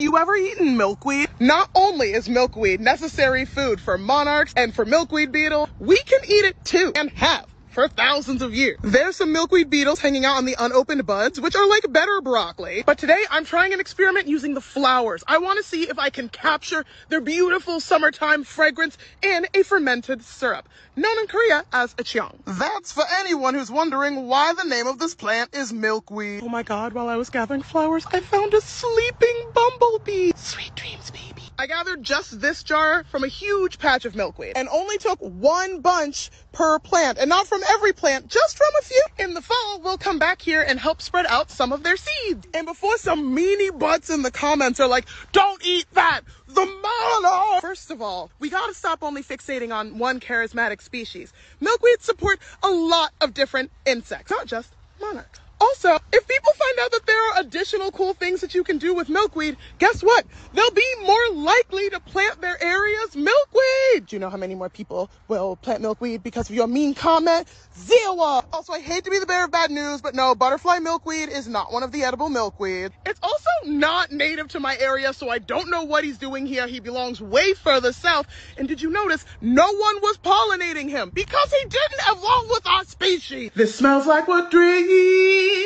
You ever eaten milkweed? Not only is milkweed necessary food for monarchs and for milkweed beetle, we can eat it too and have for thousands of years. There's some milkweed beetles hanging out on the unopened buds, which are like better broccoli. But today I'm trying an experiment using the flowers. I want to see if I can capture their beautiful summertime fragrance in a fermented syrup, known in Korea as acheong. That's for anyone who's wondering why the name of this plant is milkweed. Oh my god, while I was gathering flowers, I found a sleeping bumblebee. Sweet dreams, baby. I just this jar from a huge patch of milkweed and only took one bunch per plant and not from every plant, just from a few. In the fall, we'll come back here and help spread out some of their seeds. And before some meanie butts in the comments are like, don't eat that, the monarch. First of all, we gotta stop only fixating on one charismatic species. Milkweeds support a lot of different insects, not just monarchs. Also, if people find out that there are additional cool things that you can do with milkweed, guess what? They'll be more likely to plant their areas milkweed. Do you know how many more people will plant milkweed because of your mean comment? Zero. Also, I hate to be the bearer of bad news, but no, butterfly milkweed is not one of the edible milkweed. It's also not native to my area, so I don't know what he's doing here. He belongs way further south. And did you notice no one was pollinating him because he didn't evolve with our species? This smells like what dreams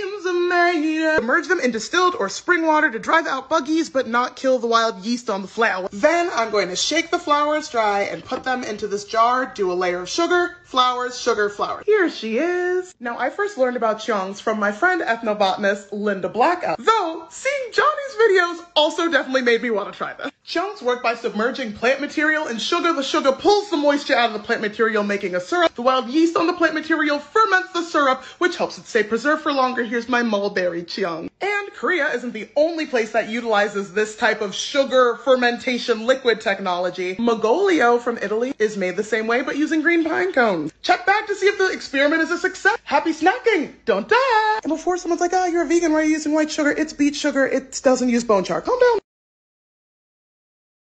Immerse them in distilled or spring water to drive out buggies, but not kill the wild yeast on the flower. Then I'm going to shake the flowers dry and put them into this jar, do a layer of sugar, flowers, sugar, flowers. Here she is. Now, I first learned about cheongs from my friend ethnobotanist Linda Black Elk, though seeing Johnny's videos also definitely made me want to try them. Cheongs work by submerging plant material in sugar. The sugar pulls the moisture out of the plant material, making a syrup. The wild yeast on the plant material ferments the syrup, which helps it stay preserved for longer. Here's my mulberry cheong. And Korea isn't the only place that utilizes this type of sugar fermentation liquid technology. Mugolio from Italy is made the same way, but using green pine cones. Check back to see if the experiment is a success. Happy snacking! Don't die! And before someone's like, ah, oh, you're a vegan, why are you using white sugar? It's beet sugar. It doesn't use bone char. Calm down.